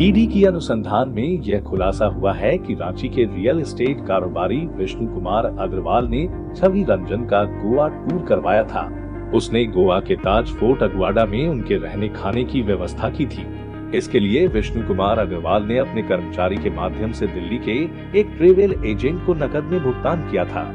ED की अनुसंधान में यह खुलासा हुआ है कि रांची के रियल एस्टेट कारोबारी विष्णु कुमार अग्रवाल ने छवि रंजन का गोवा टूर करवाया था। उसने गोवा के ताज फोर्ट अगवाडा में उनके रहने खाने की व्यवस्था की थी। इसके लिए विष्णु कुमार अग्रवाल ने अपने कर्मचारी के माध्यम से दिल्ली के एक ट्रेवल एजेंट को नकद में भुगतान किया था।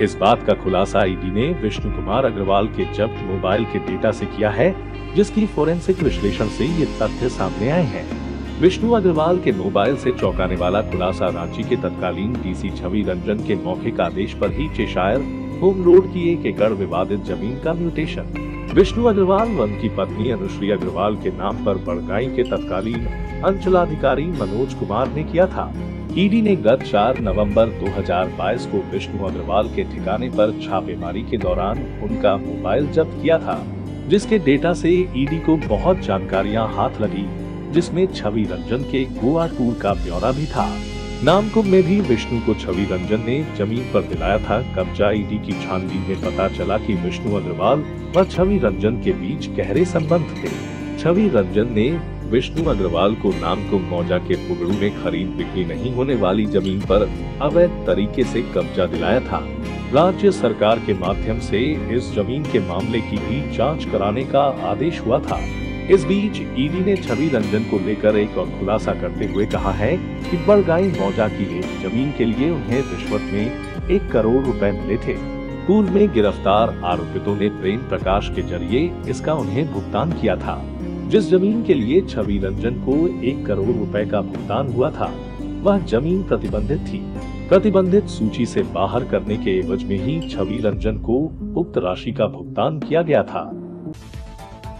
इस बात का खुलासा ईडी ने विष्णु कुमार अग्रवाल के जब्त मोबाइल के डेटा से किया है, जिसकी फोरेंसिक विश्लेषण से ये तथ्य सामने आए हैं। विष्णु अग्रवाल के मोबाइल से चौंकाने वाला खुलासा रांची के तत्कालीन डीसी छवि रंजन के मौखिक आदेश पर ही चेशायर, होम रोड की एक एकड़ विवादित ज़मीन का म्यूटेशन। विष्णु अग्रवाल व उनकी पत्नी अनुश्री अग्रवाल के नाम पर बड़गाई के तत्कालीन अंचलाधिकारी मनोज कुमार ने किया था। ईडी ने गत 4 नवंबर 2022 को विष्णु अग्रवाल के ठिकाने पर छापेमारी के दौरान उनका मोबाइल जब्त किया था, जिसके डेटा से ईडी को बहुत जानकारियाँ हाथ लगी। जिसमें छवि रंजन के गोवा टूर का ब्यौरा भी था। नामकुम में भी विष्णु को छवि रंजन ने ज़मीन पर दिलाया था। कब्जा ईडी की छानबीन में पता चला कि विष्णु अग्रवाल व छवि रंजन के बीच गहरे संबंध थे। छवि रंजन ने विष्णु अग्रवाल को नामकुम मौजा के पुगड़ू में खरीद बिक्री नहीं होने वाली ज़मीन पर अवैध तरीके से कब्जा दिलाया था। राज्य सरकार के माध्यम से इस ज़मीन के मामले की भी जाँच कराने का आदेश हुआ था। इस बीच ईडी ने छवि रंजन को लेकर एक और खुलासा करते हुए कहा है कि बड़गाई मौजा की एक ज़मीन के लिए उन्हें रिश्वत में एक करोड़ रुपए मिले थे। पूर्व में गिरफ़्तार आरोपितों ने प्रेम प्रकाश के ज़रिए इसका उन्हें भुगतान किया था। जिस ज़मीन के लिए छवि रंजन को एक करोड़ रुपए का भुगतान हुआ था, वह ज़मीन प्रतिबंधित थी। प्रतिबंधित सूची से बाहर करने के एवज में ही छवि रंजन को उक्त राशि का भुगतान किया गया था।